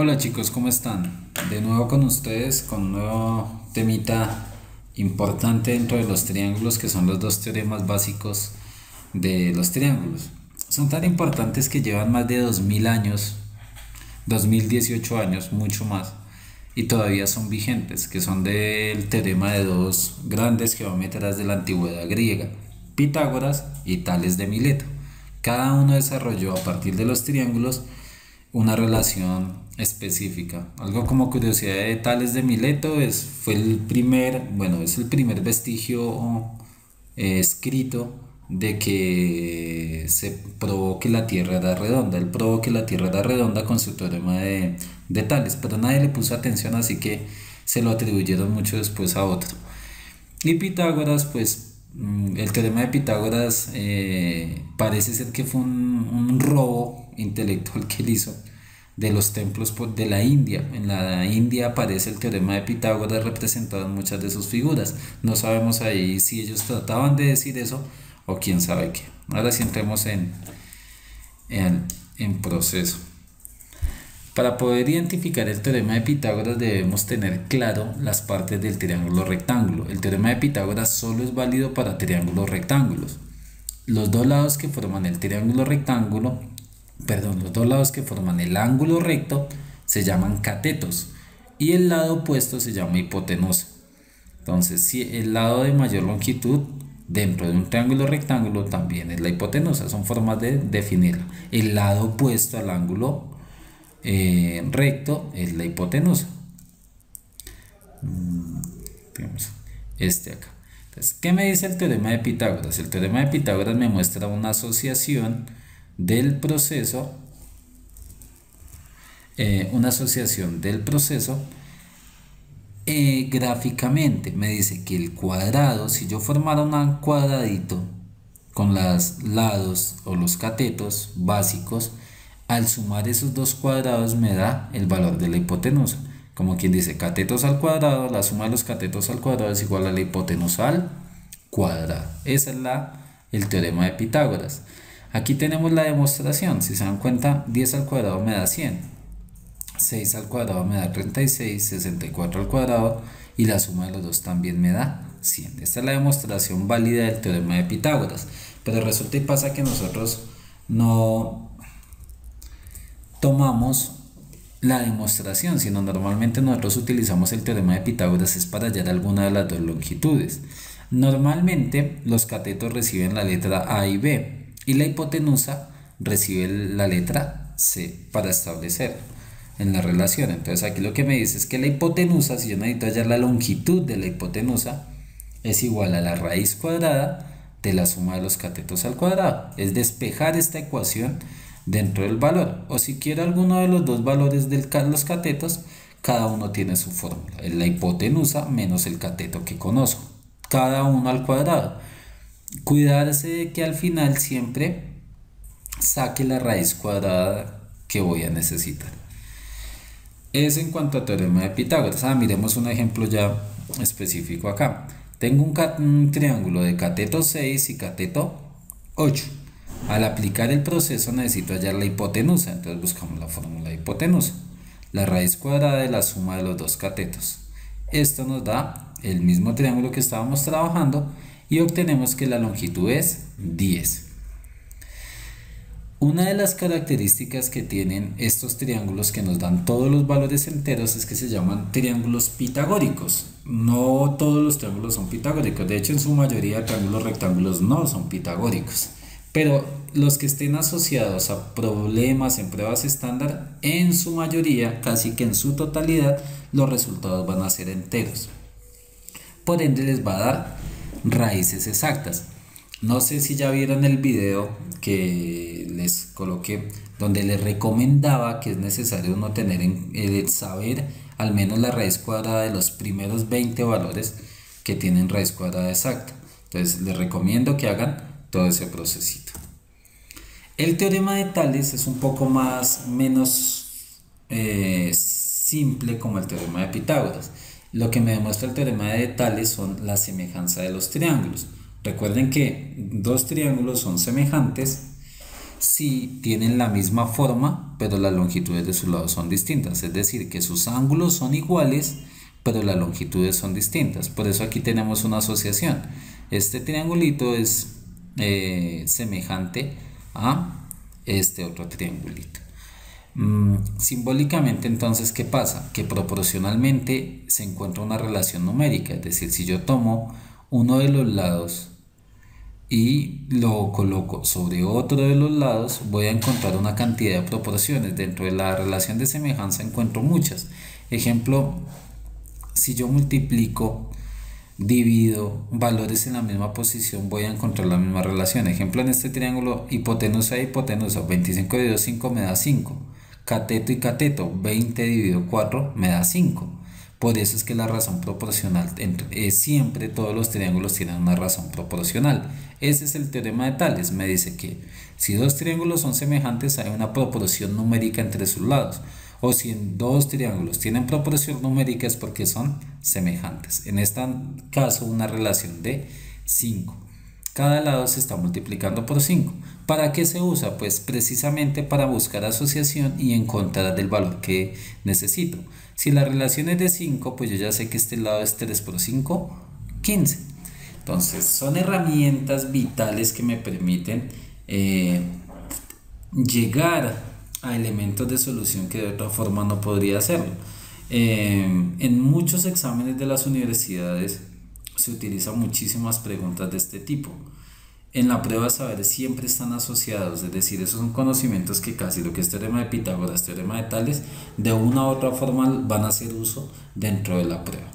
Hola chicos, ¿cómo están? De nuevo con ustedes con un nuevo temita importante dentro de los triángulos que son los dos teoremas básicos de los triángulos. Son tan importantes que llevan más de 2000 años, 2018 años, mucho más, y todavía son vigentes, que son del teorema de dos grandes geómetras de la antigüedad griega, Pitágoras y Tales de Mileto. Cada uno desarrolló a partir de los triángulos una relación específica. Algo como curiosidad de Tales de Mileto es, fue el primer, bueno, es el primer vestigio eh, escrito de que se probó que la Tierra era redonda. Él probó que la Tierra era redonda con su teorema de, de Tales, pero nadie le puso atención, así que se lo atribuyeron mucho después a otro. Y Pitágoras, pues mm, el teorema de Pitágoras eh, parece ser que fue un, un robo intelectual que él hizo de los templos de la India. En la India aparece el teorema de Pitágoras representado en muchas de sus figuras. No sabemos ahí si ellos trataban de decir eso o quién sabe qué. Ahora sí entremos en, en, en proceso. Para poder identificar el teorema de Pitágoras debemos tener claro las partes del triángulo rectángulo. El teorema de Pitágoras solo es válido para triángulos rectángulos. Los dos lados que forman el triángulo rectángulo perdón, los dos lados que forman el ángulo recto se llaman catetos y el lado opuesto se llama hipotenusa. Entonces, si el lado de mayor longitud dentro de un triángulo rectángulo también es la hipotenusa, son formas de definirlo. El lado opuesto al ángulo eh, recto es la hipotenusa. Mm, este acá. Entonces, ¿qué me dice el teorema de Pitágoras? El teorema de Pitágoras me muestra una asociación del proceso, eh, una asociación del proceso eh, gráficamente. Me dice que el cuadrado, si yo formara un cuadradito con los lados o los catetos básicos, al sumar esos dos cuadrados me da el valor de la hipotenusa. Como quien dice, catetos al cuadrado, la suma de los catetos al cuadrado es igual a la hipotenusa al cuadrado. Ese es la, el teorema de Pitágoras. Aquí tenemos la demostración, si se dan cuenta 10 al cuadrado me da 100, 6 al cuadrado me da 36, 64 al cuadrado y la suma de los dos también me da 100. Esta es la demostración válida del teorema de Pitágoras, pero resulta y pasa que nosotros no tomamos la demostración, sino normalmente nosotros utilizamos el teorema de Pitágoras es para hallar alguna de las dos longitudes. Normalmente los catetos reciben la letra A y B, y la hipotenusa recibe la letra C para establecer en la relación. Entonces aquí lo que me dice es que la hipotenusa, si yo necesito hallar la longitud de la hipotenusa, es igual a la raíz cuadrada de la suma de los catetos al cuadrado. Es despejar esta ecuación dentro del valor. O si quiero alguno de los dos valores de los catetos, cada uno tiene su fórmula. Es la hipotenusa menos el cateto que conozco. Cada uno al cuadrado cuidarse de que al final siempre saque la raíz cuadrada que voy a necesitar. Es en cuanto a teorema de Pitágoras. Ah, miremos un ejemplo ya específico acá. Tengo un, un triángulo de cateto 6 y cateto 8. Al aplicar el proceso necesito hallar la hipotenusa, entonces buscamos la fórmula de hipotenusa. La raíz cuadrada de la suma de los dos catetos. Esto nos da el mismo triángulo que estábamos trabajando y obtenemos que la longitud es 10. Una de las características que tienen estos triángulos que nos dan todos los valores enteros es que se llaman triángulos pitagóricos. No todos los triángulos son pitagóricos, de hecho en su mayoría triángulos rectángulos no son pitagóricos. Pero los que estén asociados a problemas en pruebas estándar, en su mayoría, casi que en su totalidad, los resultados van a ser enteros. Por ende les va a dar raíces exactas. No sé si ya vieron el video que les coloqué donde les recomendaba que es necesario uno tener en el saber al menos la raíz cuadrada de los primeros 20 valores que tienen raíz cuadrada exacta. Entonces les recomiendo que hagan todo ese procesito. El teorema de Tales es un poco más menos eh, simple como el teorema de Pitágoras. Lo que me demuestra el teorema de Tales son la semejanza de los triángulos. Recuerden que dos triángulos son semejantes si tienen la misma forma, pero las longitudes de sus lados son distintas. Es decir, que sus ángulos son iguales, pero las longitudes son distintas. Por eso aquí tenemos una asociación. Este triangulito es eh, semejante a este otro triangulito. Mm, simbólicamente entonces, ¿qué pasa? Que proporcionalmente se encuentra una relación numérica, es decir, si yo tomo uno de los lados y lo coloco sobre otro de los lados, voy a encontrar una cantidad de proporciones. Dentro de la relación de semejanza encuentro muchas. Ejemplo, si yo multiplico, divido valores en la misma posición, voy a encontrar la misma relación. Ejemplo, en este triángulo, hipotenusa e hipotenusa, 25 dividido 5 me da 5. Cateto y cateto, 20 dividido 4 me da 5. Por eso es que la razón proporcional, es siempre todos los triángulos tienen una razón proporcional. Ese es el teorema de Tales. Me dice que si dos triángulos son semejantes hay una proporción numérica entre sus lados. O si en dos triángulos tienen proporción numérica es porque son semejantes. En este caso una relación de 5. Cada lado se está multiplicando por 5. ¿Para qué se usa? Pues precisamente para buscar asociación y encontrar el valor que necesito. Si la relación es de 5, pues yo ya sé que este lado es 3 por 5, 15. Entonces, son herramientas vitales que me permiten eh, llegar a elementos de solución que de otra forma no podría hacerlo. Eh, en muchos exámenes de las universidades se utilizan muchísimas preguntas de este tipo en la prueba de saber siempre están asociados, es decir, esos son conocimientos que casi lo que es teorema de Pitágoras, teorema de Tales, de una u otra forma van a hacer uso dentro de la prueba.